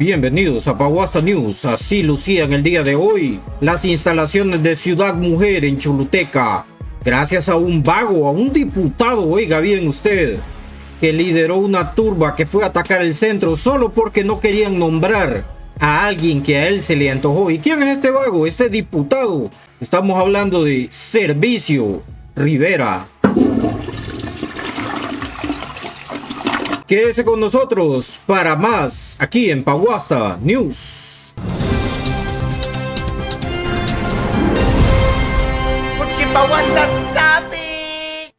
Bienvenidos a Paguasta News. Así lucían el día de hoy las instalaciones de Ciudad Mujer en Choluteca. Gracias a un vago, a un diputado, oiga bien usted, que lideró una turba que fue a atacar el centro solo porque no querían nombrar a alguien que a él se le antojó. ¿Y quién es este vago? Este diputado. Estamos hablando de Servicio Rivera. Quédese con nosotros para más aquí en Paguasta News. Porque Paguasta sabe.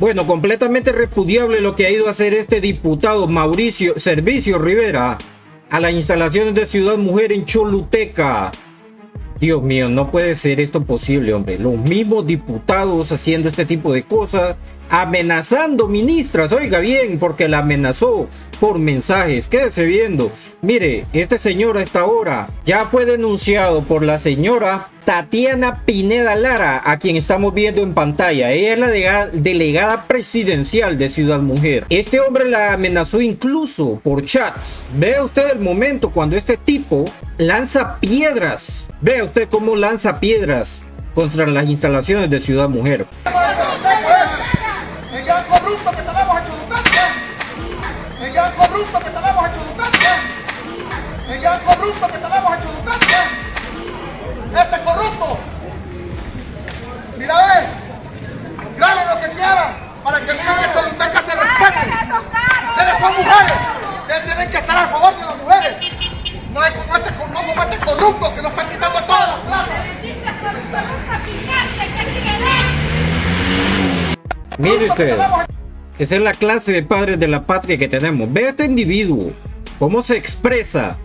Bueno, completamente repudiable lo que ha ido a hacer este diputado Mauricio Servicio Rivera a las instalaciones de Ciudad Mujer en Choluteca. Dios mío, no puede ser esto posible, hombre. Los mismos diputados haciendo este tipo de cosas, amenazando ministras, oiga bien, porque la amenazó por mensajes. Quédese viendo. Mire, este señor a esta hora ya fue denunciado por la señora Tatiana Pineda Lara, a quien estamos viendo en pantalla. Ella es la delegada presidencial de Ciudad Mujer. Este hombre la amenazó incluso por chats. Vea usted el momento cuando este tipo lanza piedras. Vea usted cómo lanza piedras contra las instalaciones de Ciudad Mujer. Este corrupto. Mira, ve, graben lo que quieran para que miren que Choluteca se respete. Ustedes son mujeres, ustedes tienen que estar a favor de las mujeres. No es como este, como este corrupto que nos está quitando todas las plazas. Mire usted, esa es la clase de padres de la patria que tenemos. Ve a este individuo, cómo se expresa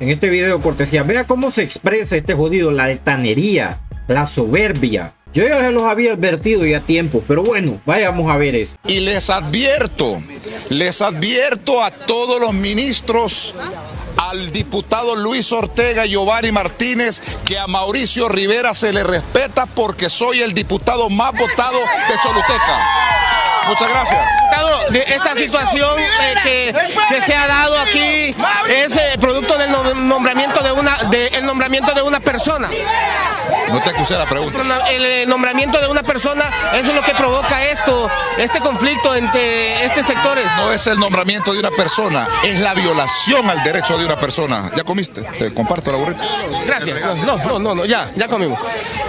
en este video cortesía. Vea cómo se expresa este jodido, la altanería, la soberbia. Yo ya se los había advertido ya a tiempo, pero bueno, vayamos a ver esto. Y les advierto, les advierto a todos los ministros, al diputado Luis Ortega Giovanni Martínez, que a Mauricio Rivera se le respeta porque soy el diputado más votado de Choluteca. Muchas gracias. Esta situación eh, que, que, se ha dado aquí es eh, producto del nombramiento de una de, el nombramiento de una persona. No te escuché la pregunta. El eh, nombramiento de una persona, eso es lo que provoca esto, este conflicto entre estos sectores. No es el nombramiento de una persona, es la violación al derecho de una persona. ¿Ya comiste? Te comparto la burrita. Gracias. No, no, no, no ya, ya comimos.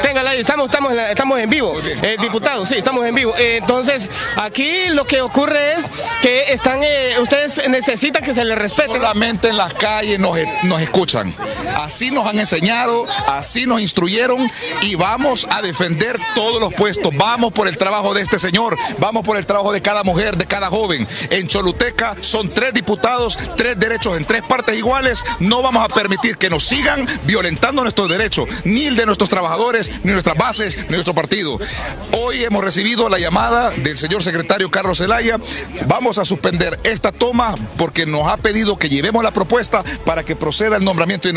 Téngala, estamos, estamos, estamos en vivo. Eh, diputado, sí, estamos en vivo. Eh, entonces, aquí lo que ocurre es que están, ustedes necesitan que se les respete. Solamente en las calles nos, nos escuchan. Así nos han enseñado, así nos instruyeron y vamos a defender todos los puestos. Vamos por el trabajo de este señor, vamos por el trabajo de cada mujer, de cada joven. En Choluteca son tres diputados, tres derechos en tres partes iguales. No vamos a permitir que nos sigan violentando nuestros derechos, ni el de nuestros trabajadores, ni nuestras bases, ni nuestro partido. Hoy hemos recibido la llamada del señor secretario Carlos Zelaya. Vamos a suspender esta toma porque nos ha pedido que llevemos la propuesta para que proceda el nombramiento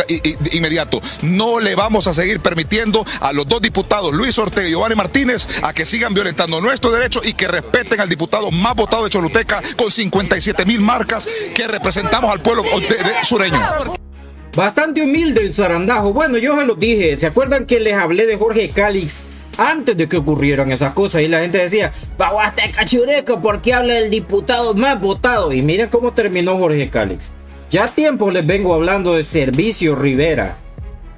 inmediato. No le vamos a seguir permitiendo a los dos diputados, Luis Ortega y Giovanni Martínez, a que sigan violentando nuestros derechos y que respeten al diputado más votado de Choluteca con 57 mil marcas que representamos al pueblo sureño. Bastante humilde el zarandajo. Bueno, yo se lo dije. ¿Se acuerdan que les hablé de Jorge Calix antes de que ocurrieran esas cosas? Y la gente decía, Baguasteca Chureco, ¿por qué habla del diputado más votado? Y miren cómo terminó Jorge Calix. Ya tiempo les vengo hablando de Servicio Rivera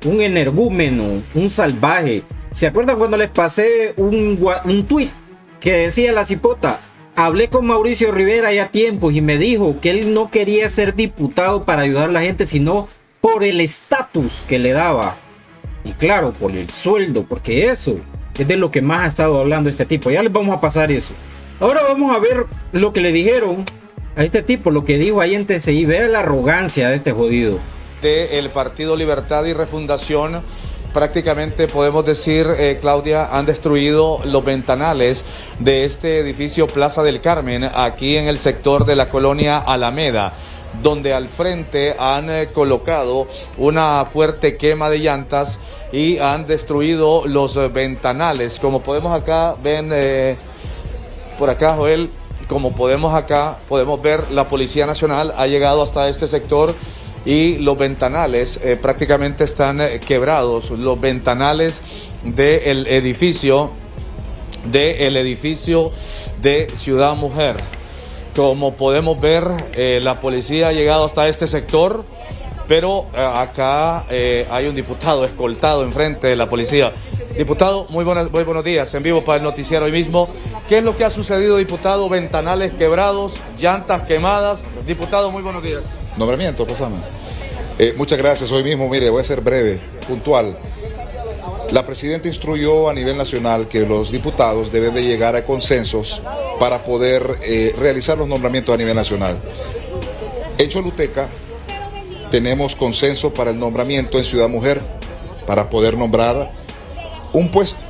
un energúmeno, un salvaje. ¿Se acuerdan cuando les pasé un, un tweet que decía la cipota? Hablé con Mauricio Rivera ya tiempo y me dijo que él no quería ser diputado para ayudar a la gente, sino por el estatus que le daba. Y claro, por el sueldo, porque eso es de lo que más ha estado hablando este tipo. Ya les vamos a pasar eso. Ahora vamos a ver lo que le dijeron a este tipo, lo que dijo ahí en TCI. Vea la arrogancia de este jodido del Partido Libertad y Refundación prácticamente podemos decir, eh, Claudia, han destruido los ventanales de este edificio Plaza del Carmen, aquí en el sector de la colonia Alameda donde al frente han eh, colocado una fuerte quema de llantas y han destruido los ventanales. Como podemos acá, ven eh, por acá, Joel, como podemos acá, podemos ver, la Policía Nacional ha llegado hasta este sector y los ventanales eh, prácticamente están eh, quebrados. Los ventanales del edificio, del edificio de Ciudad Mujer. Como podemos ver, eh, la policía ha llegado hasta este sector, pero acá hay un diputado escoltado enfrente de la policía. Diputado, muy, muy buenos días, en vivo para el noticiero hoy mismo. ¿Qué es lo que ha sucedido, diputado? Ventanales quebrados, llantas quemadas. Diputado, muy buenos días. Nombramiento, pasame. Eh, muchas gracias. Hoy mismo, mire, voy a ser breve, puntual. La presidenta instruyó a nivel nacional que los diputados deben de llegar a consensos para poder eh, realizar los nombramientos a nivel nacional. En Choluteca tenemos consenso para el nombramiento en Ciudad Mujer para poder nombrar un puesto.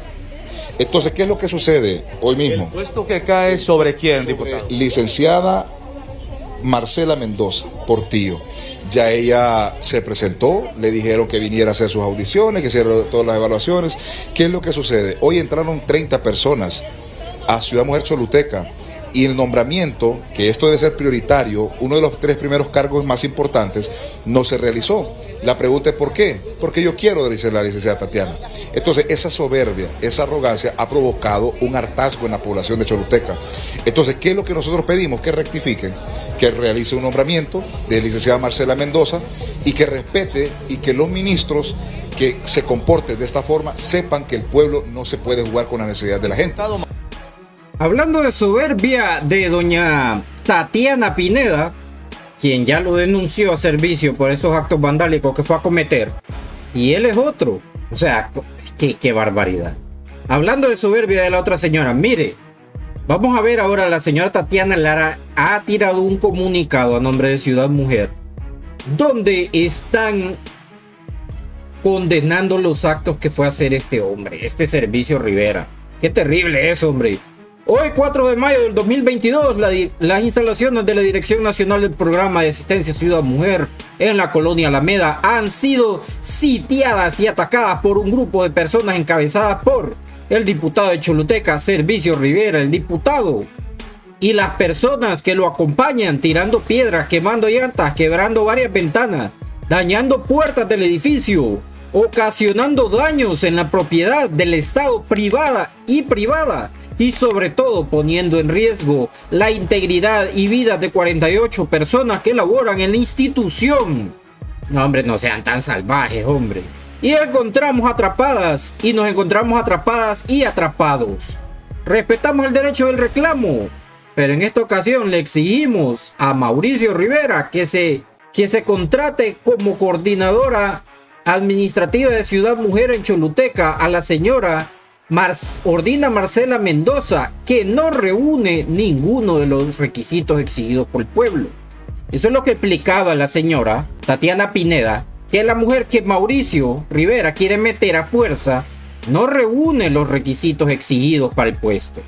Entonces, ¿qué es lo que sucede hoy mismo? ¿El puesto que cae sobre quién, diputado? Licenciada Marcela Mendoza, Portillo. Ya ella se presentó, le dijeron que viniera a hacer sus audiciones, que hiciera todas las evaluaciones. ¿Qué es lo que sucede? Hoy entraron 30 personas a Ciudad Mujer Choluteca y el nombramiento, que esto debe ser prioritario, uno de los tres primeros cargos más importantes, no se realizó. La pregunta es ¿por qué? Porque yo quiero, dice la licenciada Tatiana. Entonces, esa soberbia, esa arrogancia ha provocado un hartazgo en la población de Choluteca. Entonces, ¿qué es lo que nosotros pedimos? Que rectifiquen, que realice un nombramiento de licenciada Marcela Mendoza y que respete y que los ministros que se comporten de esta forma sepan que el pueblo no se puede jugar con la necesidad de la gente. Hablando de soberbia de doña Tatiana Pineda, quien ya lo denunció a servicio por esos actos vandálicos que fue a cometer. Y él es otro. O sea, qué, barbaridad. Hablando de soberbia de la otra señora, mire, vamos a ver ahora, la señora Tatiana Lara ha tirado un comunicado a nombre de Ciudad Mujer, donde están condenando los actos que fue a hacer este hombre, este servicio Rivera. Qué terrible es, hombre. Hoy, 4 de mayo del 2022, las instalaciones de la Dirección Nacional del Programa de Asistencia Ciudad Mujer en la colonia Alameda han sido sitiadas y atacadas por un grupo de personas encabezadas por el diputado de Choluteca, Servicio Rivera, el diputado, y las personas que lo acompañan tirando piedras, quemando llantas, quebrando varias ventanas, dañando puertas del edificio, ocasionando daños en la propiedad del Estado privada y privada y sobre todo poniendo en riesgo la integridad y vida de 48 personas que laboran en la institución. No, hombre, no sean tan salvajes, hombre. Y encontramos atrapadas y nos encontramos atrapadas y atrapados. Respetamos el derecho del reclamo, pero en esta ocasión le exigimos a Mauricio Rivera que se, que se contrate como coordinadora administrativa de Ciudad Mujer en Choluteca a la señora ordina Marcela Mendoza que no reúne ninguno de los requisitos exigidos por el pueblo. Eso es lo que explicaba la señora Tatiana Pineda, que la mujer que Mauricio Rivera quiere meter a fuerza no reúne los requisitos exigidos para el puesto.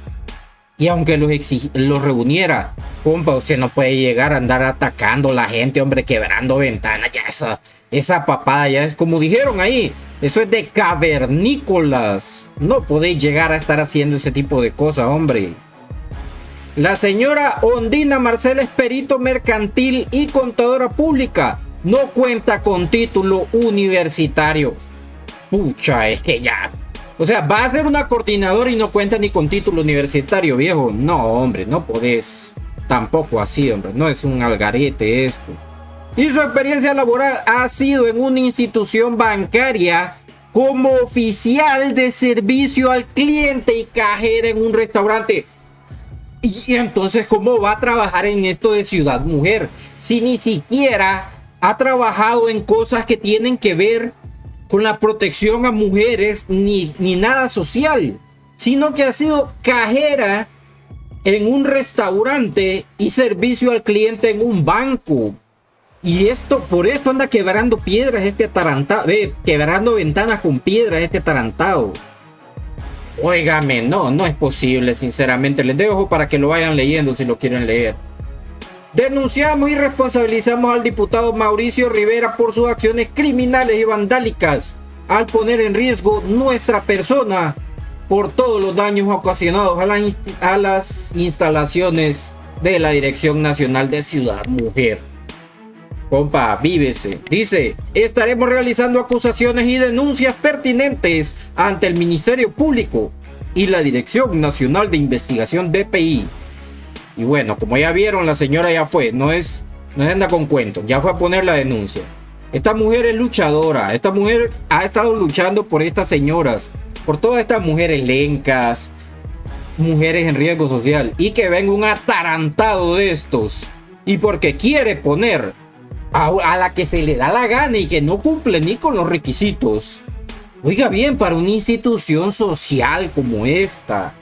Y aunque los, los reuniera, compa, usted no puede llegar a andar atacando a la gente, hombre, quebrando ventanas. Ya esa, esa papada ya es como dijeron ahí. Eso es de cavernícolas. No podéis llegar a estar haciendo ese tipo de cosas, hombre. La señora Ondina Marcela es perito mercantil y contadora pública. No cuenta con título universitario. Pucha, es que ya o sea, va a ser una coordinadora y no cuenta ni con título universitario, viejo. No, hombre, no podés. Tampoco así, hombre. No es un algarete esto. Y su experiencia laboral ha sido en una institución bancaria como oficial de servicio al cliente y cajera en un restaurante. Y entonces, ¿cómo va a trabajar en esto de Ciudad Mujer? Si ni siquiera ha trabajado en cosas que tienen que ver con la protección a mujeres ni, ni nada social, sino que ha sido cajera en un restaurante y servicio al cliente en un banco. Y esto, por esto anda quebrando piedras este atarantado, quebrando ventanas con piedras este atarantado. Óigame, no, no es posible, sinceramente. Les dejo para que lo vayan leyendo si lo quieren leer. Denunciamos y responsabilizamos al diputado Mauricio Rivera por sus acciones criminales y vandálicas al poner en riesgo nuestra persona por todos los daños ocasionados a, las instalaciones de la Dirección Nacional de Ciudad Mujer. Compa, vívese. Dice, estaremos realizando acusaciones y denuncias pertinentes ante el Ministerio Público y la Dirección Nacional de Investigación DPI. Y bueno, como ya vieron, la señora ya fue, no es, no anda con cuentos, ya fue a poner la denuncia. Esta mujer es luchadora, esta mujer ha estado luchando por estas señoras, por todas estas mujeres lencas, mujeres en riesgo social, y que venga un atarantado de estos, y porque quiere poner a, la que se le da la gana y que no cumple ni con los requisitos. Oiga bien, para una institución social como esta,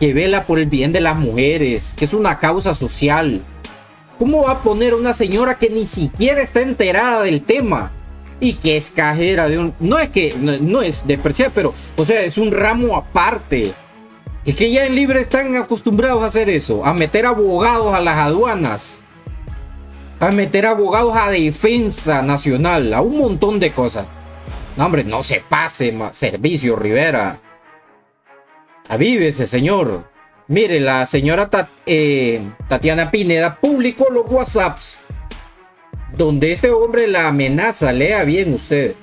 que vela por el bien de las mujeres, que es una causa social, ¿cómo va a poner una señora que ni siquiera está enterada del tema? Y que es cajera de un... No es que... No, es pero... O sea, es un ramo aparte. Es que ya en Libre están acostumbrados a hacer eso. A meter abogados a las aduanas a meter abogados a defensa nacional, a un montón de cosas. No, hombre, no se pase, servicio Rivera. Avívese, señor. Mire, la señora eh, Tatiana Pineda publicó los WhatsApps donde este hombre la amenaza. Lea bien usted.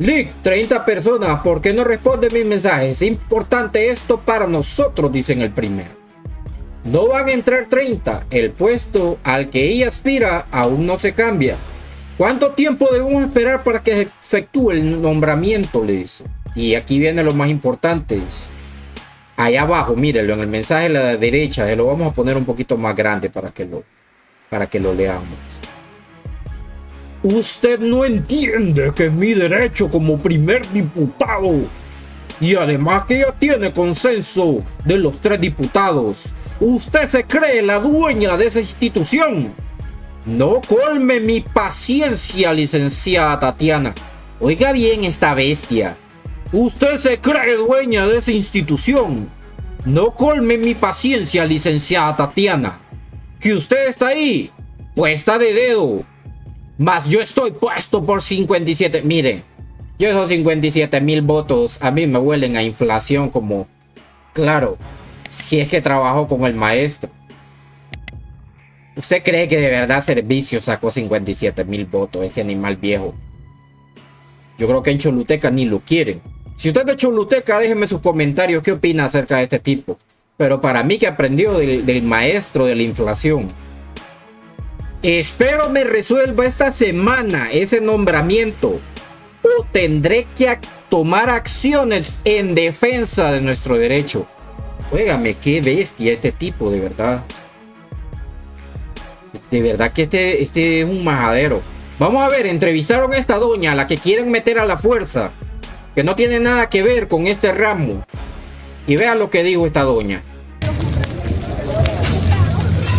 Lick, 30 personas, ¿por qué no responde mis mensajes? Es importante esto para nosotros, dicen el primero. No van a entrar 30. El puesto al que ella aspira aún no se cambia. ¿Cuánto tiempo debemos esperar para que se efectúe el nombramiento? Le dice. Y aquí viene lo más importante. Allá abajo, mírenlo, en el mensaje de la derecha, lo vamos a poner un poquito más grande para que lo, para que lo leamos. Usted no entiende que es mi derecho como primer diputado y además que ya tiene consenso de los tres diputados. Usted se cree la dueña de esa institución. No colme mi paciencia, licenciada Tatiana. Oiga bien esta bestia. Usted se cree dueña de esa institución. No colme mi paciencia, licenciada Tatiana. Que usted está ahí, puesta de dedo. Mas yo estoy puesto por 57. Miren, yo esos 57 mil votos a mí me huelen a inflación como, claro, si es que trabajo con el maestro. ¿Usted cree que de verdad Servicio sacó 57 mil votos, este animal viejo? Yo creo que en Choluteca ni lo quieren. Si usted es de Choluteca, déjeme sus comentarios qué opina acerca de este tipo. Pero para mí que aprendió del, maestro de la inflación. Espero me resuelva esta semana ese nombramiento o tendré que tomar acciones en defensa de nuestro derecho. Óigame, qué bestia este tipo, de verdad. De verdad que este, este es un majadero. Vamos a ver, entrevistaron a esta doña, la que quieren meter a la fuerza. Que no tiene nada que ver con este ramo. Y vean lo que dijo esta doña.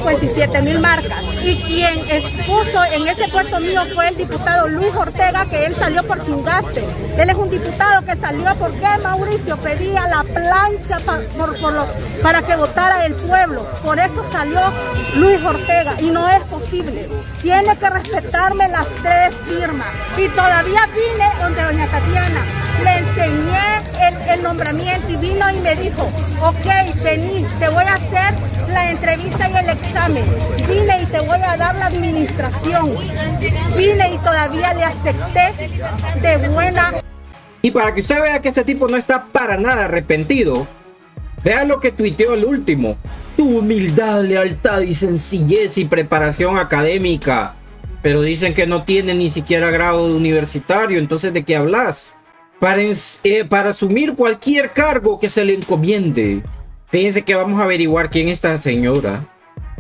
57 mil marcas. Y quien expuso en ese puesto mío fue el diputado Luis Ortega, que él salió por su gaste. Él es un diputado que salió porque Mauricio pedía la plancha para que votara el pueblo. Por eso salió Luis Ortega y no es posible. Tiene que respetarme las tres firmas. Y todavía vine donde doña Tatiana. Le enseñé el, nombramiento y vino y me dijo, ok, vení, te voy a hacer la entrevista y el examen. Vine y te voy a dar la administración. Vine y todavía le acepté de buena. Y para que usted vea que este tipo no está para nada arrepentido, vea lo que tuiteó el último. Tu humildad, lealtad y sencillez y preparación académica. Pero dicen que no tiene ni siquiera grado universitario, entonces ¿de qué hablas? Para, eh, para asumir cualquier cargo que se le encomiende. Fíjense que vamos a averiguar quién es esta señora.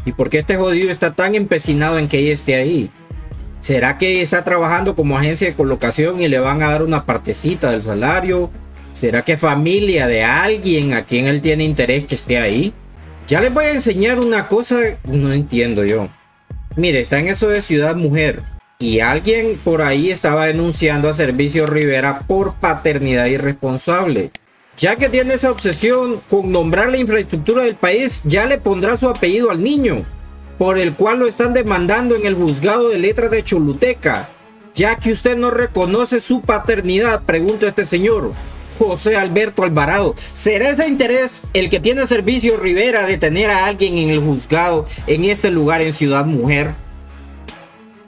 ¿Y por qué este jodido está tan empecinado en que ella esté ahí? ¿Será que está trabajando como agencia de colocación y le van a dar una partecita del salario? ¿Será que familia de alguien a quien él tiene interés que esté ahí? Ya les voy a enseñar una cosa, no entiendo yo. Mire, está en eso de Ciudad Mujer. Y alguien por ahí estaba denunciando a Servicio Rivera por paternidad irresponsable. Ya que tiene esa obsesión con nombrar la infraestructura del país, ya le pondrá su apellido al niño, por el cual lo están demandando en el juzgado de letras de Choluteca. Ya que usted no reconoce su paternidad, pregunta este señor, José Alberto Alvarado. ¿Será ese interés el que tiene Servicio Rivera de tener a alguien en el juzgado en este lugar en Ciudad Mujer?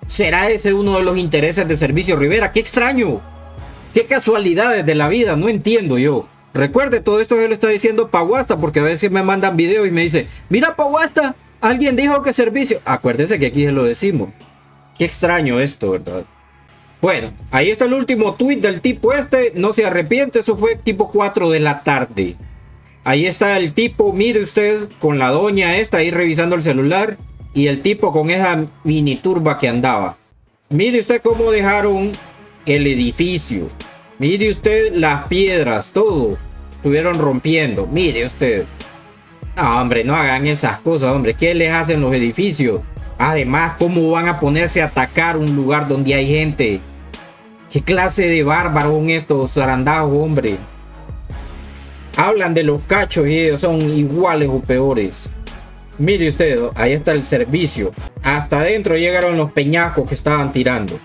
¿Será ese uno de los intereses de Servicio Rivera? ¡Qué extraño! ¡Qué casualidades de la vida! No entiendo yo. Recuerde, todo esto yo lo está diciendo Paguasta, porque a veces me mandan videos y me dice, mira Paguasta, alguien dijo que servicio. Acuérdese que aquí se lo decimos. Qué extraño esto, ¿verdad? Bueno, ahí está el último tweet del tipo este. No se arrepiente, eso fue tipo 4 de la tarde. Ahí está el tipo, mire usted, con la doña esta ahí revisando el celular. Y el tipo con esa mini turba que andaba. Mire usted cómo dejaron el edificio. Mire usted las piedras, todo. Estuvieron rompiendo. Mire usted. No, hombre, no hagan esas cosas, hombre. ¿Qué les hacen los edificios? Además, ¿cómo van a ponerse a atacar un lugar donde hay gente? ¿Qué clase de bárbaros son estos zarandajos, hombre? Hablan de los cachos y ellos son iguales o peores. Mire usted, ahí está el servicio. Hasta adentro llegaron los peñascos que estaban tirando.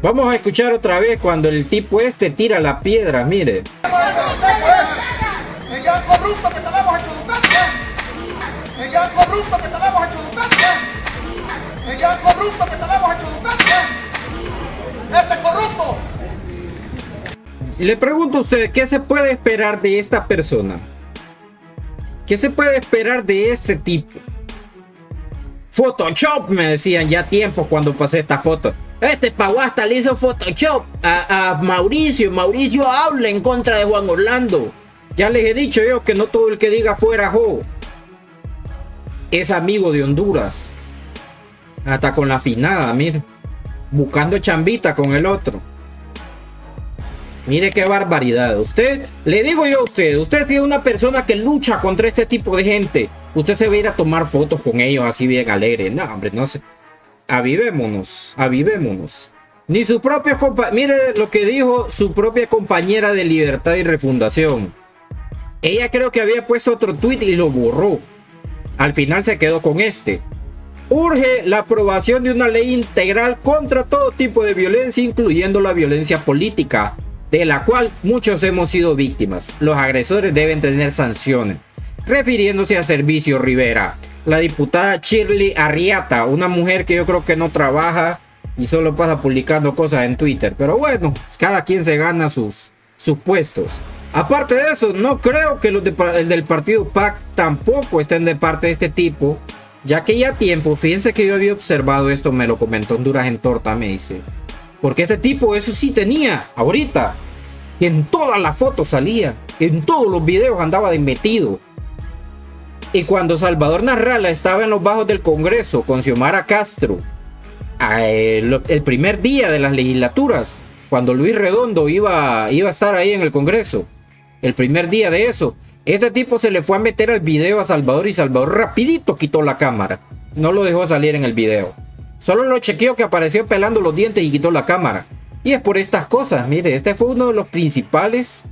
Vamos a escuchar otra vez cuando el tipo este tira la piedra, mire. Este. Le pregunto a usted, ¿qué se puede esperar de esta persona? ¿Qué se puede esperar de este tipo? Photoshop, me decían ya tiempo cuando pasé esta foto. Este Paguasta le hizo Photoshop a, Mauricio. Mauricio habla en contra de Juan Orlando. Ya les he dicho yo que no todo el que diga fuera jo es amigo de Honduras. Hasta con la finada, mire. Buscando chambita con el otro. Mire qué barbaridad. Usted, le digo yo a usted, usted es una persona que lucha contra este tipo de gente, usted se va a ir a tomar fotos con ellos así bien alegre. No, hombre, no sé. Avivémonos, avivémonos. Ni su propio compa Mire lo que dijo su propia compañera de Libertad y Refundación. Ella creo que había puesto otro tweet y lo borró. Al final se quedó con este. Urge la aprobación de una ley integral contra todo tipo de violencia, incluyendo la violencia política, de la cual muchos hemos sido víctimas. Los agresores deben tener sanciones. Refiriéndose a Servicio Rivera, la diputada Shirley Arriata, una mujer que yo creo que no trabaja y solo pasa publicando cosas en Twitter. Pero bueno, cada quien se gana sus, sus puestos. Aparte de eso, no creo que los el del partido PAC tampoco estén de parte de este tipo. Ya que ya tiempo, fíjense que yo había observado esto, me lo comentó Honduras en Torta, me dice. Porque este tipo, eso sí tenía, ahorita. En todas las fotos salía. En todos los videos andaba de metido. Y cuando Salvador Narrala estaba en los bajos del Congreso con Xiomara Castro, el, el primer día de las legislaturas, cuando Luis Redondo iba, iba a estar ahí en el Congreso, el primer día de eso, este tipo se le fue a meter al video a Salvador y Salvador rapidito quitó la cámara. No lo dejó salir en el video. Solo lo chequeó que apareció pelando los dientes y quitó la cámara. Y es por estas cosas, mire, este fue uno de los principales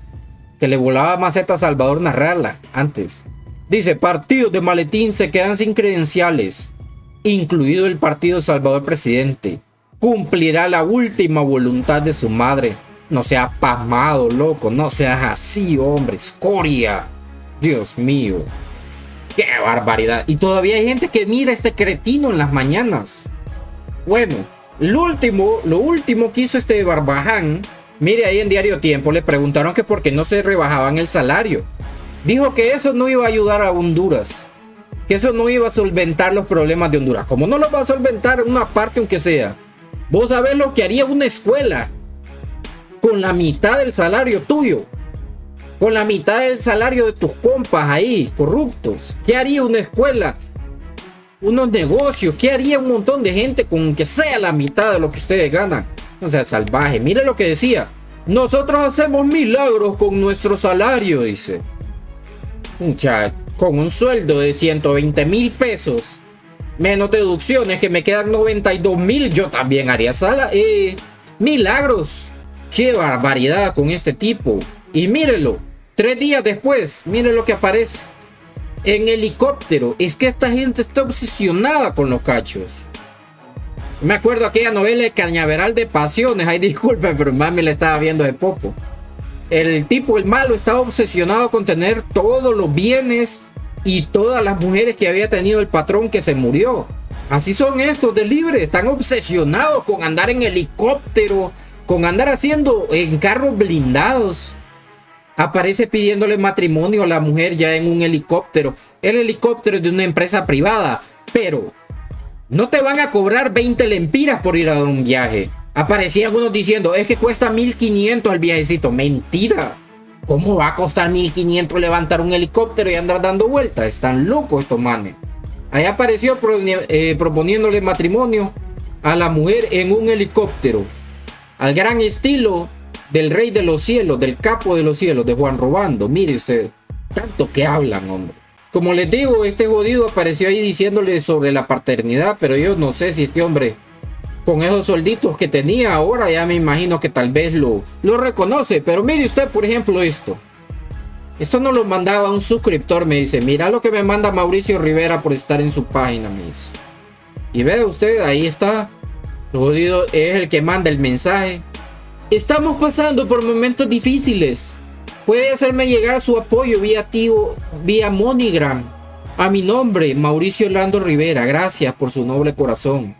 que le volaba maceta a Salvador Narrala antes. Dice, partidos de maletín se quedan sin credenciales, incluido el partido Salvador Presidente. Cumplirá la última voluntad de su madre. No seas pasmado, loco, no seas así, hombre, escoria. Dios mío. Qué barbaridad. Y todavía hay gente que mira este cretino en las mañanas. Bueno, lo último, lo último que hizo este Barbaján, mire ahí en Diario Tiempo, le preguntaron que por qué no se rebajaban el salario. Dijo que eso no iba a ayudar a Honduras. Que eso no iba a solventar los problemas de Honduras. Como no lo va a solventar una parte aunque sea. Vos sabés lo que haría una escuela con la mitad del salario tuyo. Con la mitad del salario de tus compas ahí, corruptos. ¿Qué haría una escuela? Unos negocios. ¿Qué haría un montón de gente con que sea la mitad de lo que ustedes ganan? O sea, salvaje. Mire lo que decía. Nosotros hacemos milagros con nuestro salario, dice. Muchacho, con un sueldo de 120 mil pesos, menos deducciones que me quedan 92 mil, yo también haría sala. Eh, milagros. Qué barbaridad con este tipo. Y mírelo, tres días después, mire lo que aparece. En helicóptero. Es que esta gente está obsesionada con los cachos. Me acuerdo aquella novela de Cañaveral de Pasiones. Ay, disculpe, pero mami le estaba viendo de poco el tipo, el malo, estaba obsesionado con tener todos los bienes y todas las mujeres que había tenido el patrón que se murió. Así son estos de libre, están obsesionados con andar en helicóptero, con andar haciendo en carros blindados. Aparece pidiéndole matrimonio a la mujer ya en un helicóptero. El helicóptero es de una empresa privada, pero no te van a cobrar 20 lempiras por ir a dar un viaje. Aparecían unos diciendo, es que cuesta 1500 el viajecito. Mentira. ¿Cómo va a costar 1500 levantar un helicóptero y andar dando vueltas? Están locos estos manes. Ahí apareció eh, proponiéndole matrimonio a la mujer en un helicóptero. Al gran estilo del rey de los cielos, del capo de los cielos, de Juan Robando. Mire usted, tanto que hablan, hombre. Como les digo, este jodido apareció ahí diciéndole sobre la paternidad, pero yo no sé si este hombre, con esos solditos que tenía ahora, ya me imagino que tal vez lo, lo reconoce. Pero mire usted, por ejemplo, esto. Esto no lo mandaba un suscriptor, me dice, mira lo que me manda Mauricio Rivera por estar en su página, me dice. Y ve usted, ahí está. El jodido es el que manda el mensaje. Estamos pasando por momentos difíciles. Puede hacerme llegar su apoyo vía tío, vía Monigram. A mi nombre, Mauricio Orlando Rivera. Gracias por su noble corazón.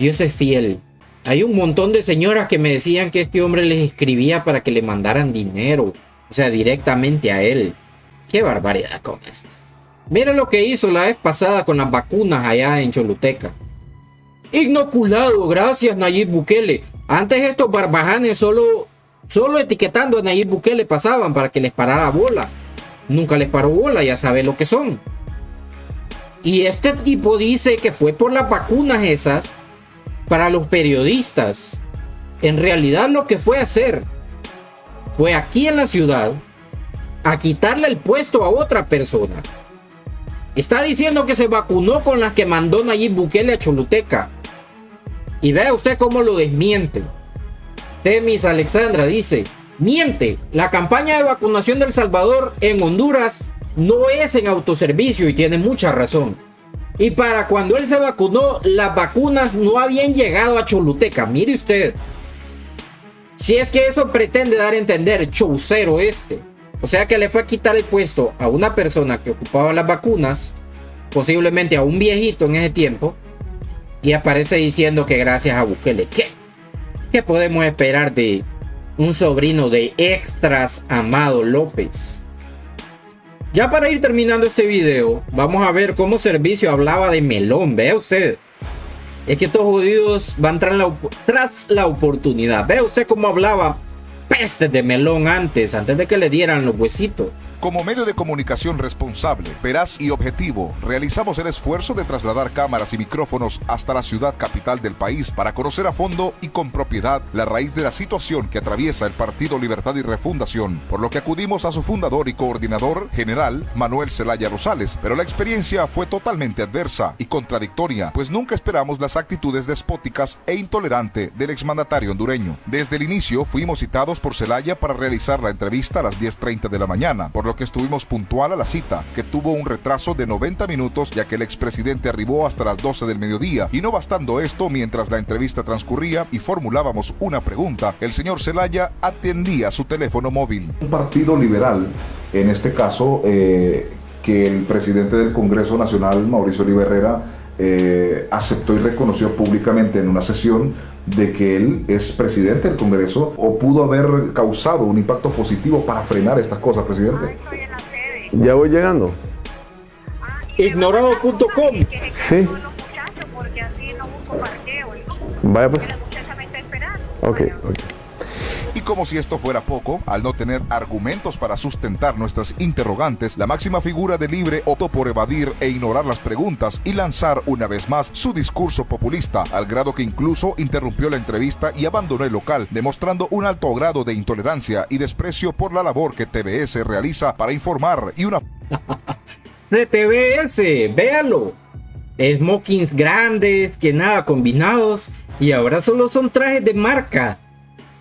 Dios es fiel. Hay un montón de señoras que me decían que este hombre les escribía para que le mandaran dinero. O sea, directamente a él. Qué barbaridad con esto. Mira lo que hizo la vez pasada con las vacunas allá en Choluteca. Inoculado, gracias Nayib Bukele. Antes estos barbajanes solo, solo etiquetando a Nayib Bukele pasaban para que les parara bola. Nunca les paró bola, ya sabe lo que son. Y este tipo dice que fue por las vacunas esas para los periodistas. En realidad lo que fue a hacer fue aquí en la ciudad a quitarle el puesto a otra persona. Está diciendo que se vacunó con las que mandó Nayib Bukele a Choluteca. Y vea usted cómo lo desmiente. Temis Alexandra dice, miente, la campaña de vacunación del Salvador en Honduras no es en autoservicio y tiene mucha razón. Y para cuando él se vacunó, las vacunas no habían llegado a Choluteca. Mire usted. Si es que eso pretende dar a entender chaucero este. O sea que le fue a quitar el puesto a una persona que ocupaba las vacunas. Posiblemente a un viejito en ese tiempo y aparece diciendo que gracias a Bukele. ¿Qué? ¿Qué podemos esperar de un sobrino de extras Amado López? Ya para ir terminando este video, vamos a ver cómo Servicio hablaba de melón. Vea usted. Es que estos judíos van tras la, tras la oportunidad. Vea usted cómo hablaba peste de melón antes, antes de que le dieran los huesitos. Como medio de comunicación responsable, veraz y objetivo, realizamos el esfuerzo de trasladar cámaras y micrófonos hasta la ciudad capital del país para conocer a fondo y con propiedad la raíz de la situación que atraviesa el Partido Libertad y Refundación, por lo que acudimos a su fundador y coordinador general, Manuel Zelaya Rosales, pero la experiencia fue totalmente adversa y contradictoria, pues nunca esperamos las actitudes despóticas e intolerante del exmandatario hondureño. Desde el inicio fuimos citados por Zelaya para realizar la entrevista a las 10.30 de la mañana, por lo que estuvimos puntual a la cita, que tuvo un retraso de 90 minutos ya que el expresidente arribó hasta las 12 del mediodía. Y no bastando esto, mientras la entrevista transcurría y formulábamos una pregunta, el señor Zelaya atendía su teléfono móvil. Un partido liberal, en este caso, eh, que el presidente del Congreso Nacional, Mauricio Oliverrera, eh, aceptó y reconoció públicamente en una sesión de que él es presidente del Congreso o pudo haber causado un impacto positivo para frenar estas cosas, presidente? Ya voy llegando. Ignorado.com. Sí. Vaya pues. Ok, ok como si esto fuera poco, al no tener argumentos para sustentar nuestras interrogantes, la máxima figura de Libre optó por evadir e ignorar las preguntas y lanzar una vez más su discurso populista, al grado que incluso interrumpió la entrevista y abandonó el local, demostrando un alto grado de intolerancia y desprecio por la labor que TBS realiza para informar y una... de TBS, véalo. Smokings grandes, que nada combinados, y ahora solo son trajes de marca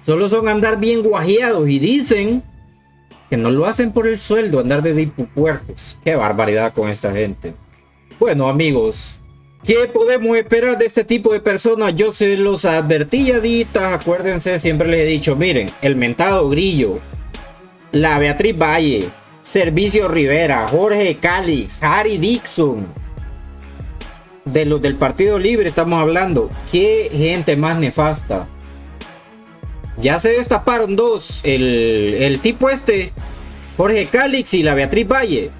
Solo son andar bien guajeados y dicen que no lo hacen por el sueldo, andar de dipupuercos. Qué barbaridad con esta gente. Bueno, amigos, ¿qué podemos esperar de este tipo de personas? Yo se los advertí. Acuérdense, siempre les he dicho, miren, el mentado Grillo, la Beatriz Valle, Servicio Rivera, Jorge Calix, Harry Dixon, de los del Partido Libre estamos hablando. Qué gente más nefasta. Ya se destaparon dos. El, el tipo este, Jorge Calix y la Beatriz Valle.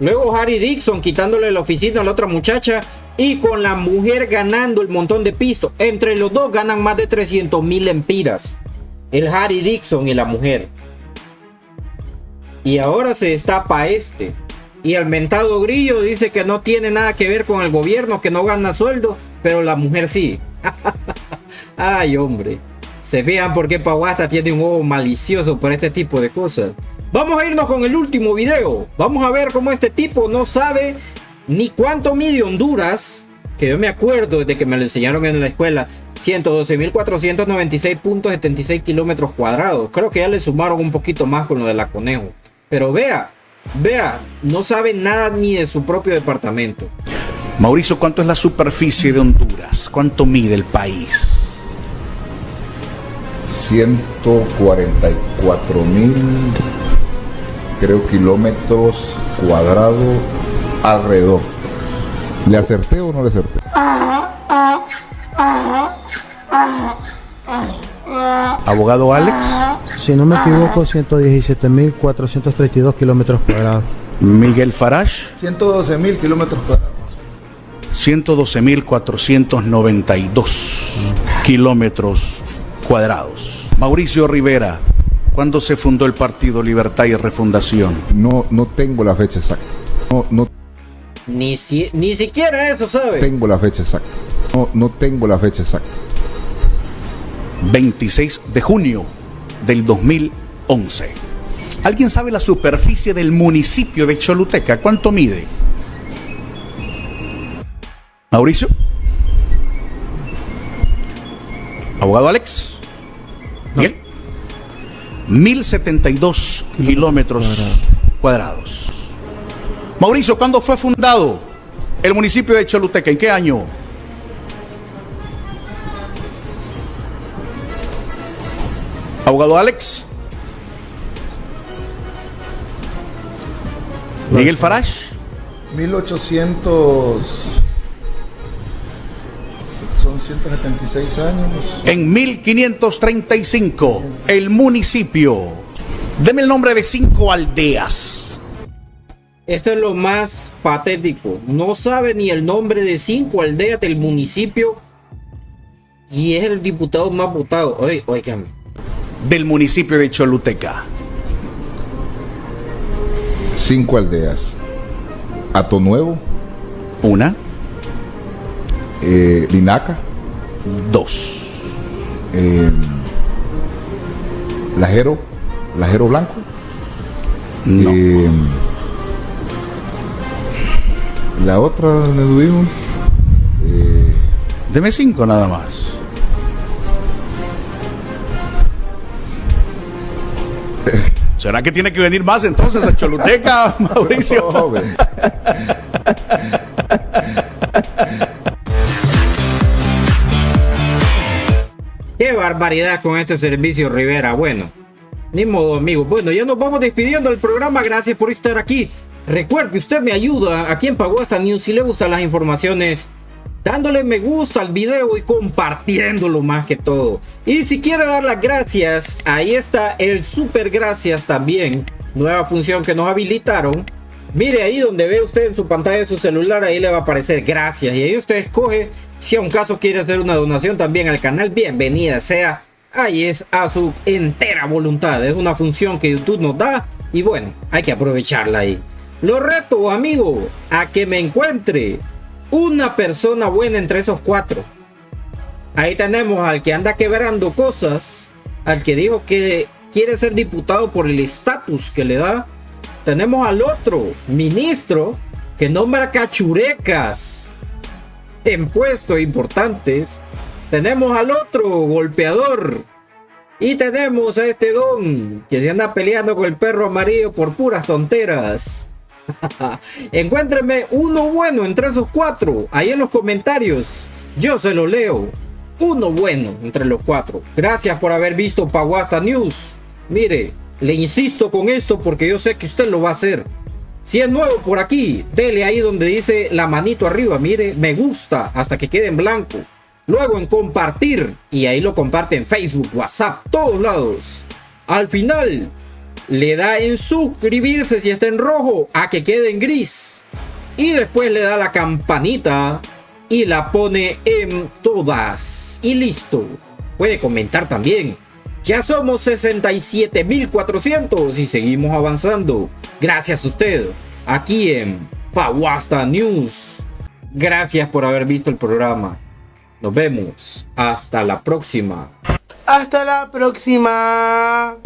Luego Harry Dixon quitándole la oficina a la otra muchacha. Y con la mujer ganando el montón de pisto. Entre los dos ganan más de 300 mil empiras. El Harry Dixon y la mujer. Y ahora se destapa este. Y el mentado grillo dice que no tiene nada que ver con el gobierno, que no gana sueldo, pero la mujer sí. Ay, hombre. Se vean por qué Paguasta tiene un ojo malicioso por este tipo de cosas. Vamos a irnos con el último video. Vamos a ver cómo este tipo no sabe ni cuánto mide Honduras. Que yo me acuerdo desde que me lo enseñaron en la escuela. 112.496.76 kilómetros cuadrados. Creo que ya le sumaron un poquito más con lo de la conejo. Pero vea, vea, no sabe nada ni de su propio departamento. Mauricio, ¿cuánto es la superficie de Honduras? ¿Cuánto mide el país? 144 mil, creo, kilómetros cuadrados alrededor. ¿Le acerté o no le acerté? Abogado Alex, Si no me equivoco, 117.432 kilómetros cuadrados. Miguel Farage, 112 mil kilómetros cuadrados. 112.492 kilómetros cuadrados. Mauricio Rivera, ¿cuándo se fundó el Partido Libertad y Refundación? No, no tengo la fecha exacta. No, no Ni, si, ni siquiera eso sabe. tengo la fecha exacta. No, no tengo la fecha exacta. 26 de junio del 2011. ¿Alguien sabe la superficie del municipio de Choluteca? ¿Cuánto mide? Mauricio. Abogado Alex. Miguel. 1072 kilómetros cuadrados. Mauricio, ¿cuándo fue fundado el municipio de Choluteca? ¿En qué año? Abogado Alex. Miguel Farage. 1800. Son 176 años. En 1535, el municipio. Deme el nombre de cinco aldeas. Esto es lo más patético. No sabe ni el nombre de cinco aldeas del municipio. Y es el diputado más votado. Oye, oigan. Del municipio de Choluteca. Cinco aldeas. Ato Nuevo, Una, eh, Linaca, dos, eh, Lajero, Lajero Blanco, no, eh, la otra donde tuvimos, eh, deme cinco nada más. ¿Será que tiene que venir más entonces a Choluteca, Mauricio? Barbaridad con este servicio Rivera. Bueno, ni modo, amigos. Bueno, ya nos vamos despidiendo del programa. Gracias por estar aquí. Recuerde usted me ayuda aquí en Paguasta News si le gustan las informaciones. Dándole me gusta al video y compartiéndolo más que todo. Y si quiere dar las gracias, ahí está el super gracias también. Nueva función que nos habilitaron. Mire ahí donde ve usted en su pantalla de su celular, ahí le va a aparecer gracias. Y ahí usted escoge si a un caso quiere hacer una donación también al canal. Bienvenida sea. Ahí es a su entera voluntad. Es una función que YouTube nos da. Y bueno, hay que aprovecharla ahí. Lo reto, amigo, a que me encuentre una persona buena entre esos cuatro. Ahí tenemos al que anda quebrando cosas. Al que dijo que quiere ser diputado por el estatus que le da. Tenemos al otro ministro que nombra cachurecas en puestos importantes. Tenemos al otro golpeador. Y tenemos a este don que se anda peleando con el perro amarillo por puras tonteras. Encuéntrenme uno bueno entre esos cuatro. Ahí en los comentarios. Yo se lo leo. Uno bueno entre los cuatro. Gracias por haber visto Paguasta News. Mire, le insisto con esto porque yo sé que usted lo va a hacer. Si es nuevo por aquí, dele ahí donde dice la manito arriba, mire, me gusta hasta que quede en blanco. Luego en compartir y ahí lo comparte en Facebook, WhatsApp, todos lados. Al final le da en suscribirse si está en rojo a que quede en gris. Y después le da la campanita y la pone en todas. Y listo. Puede comentar también. Ya somos 67.400 y seguimos avanzando. Gracias a usted. Aquí en Pawasta News. Gracias por haber visto el programa. Nos vemos. Hasta la próxima. Hasta la próxima.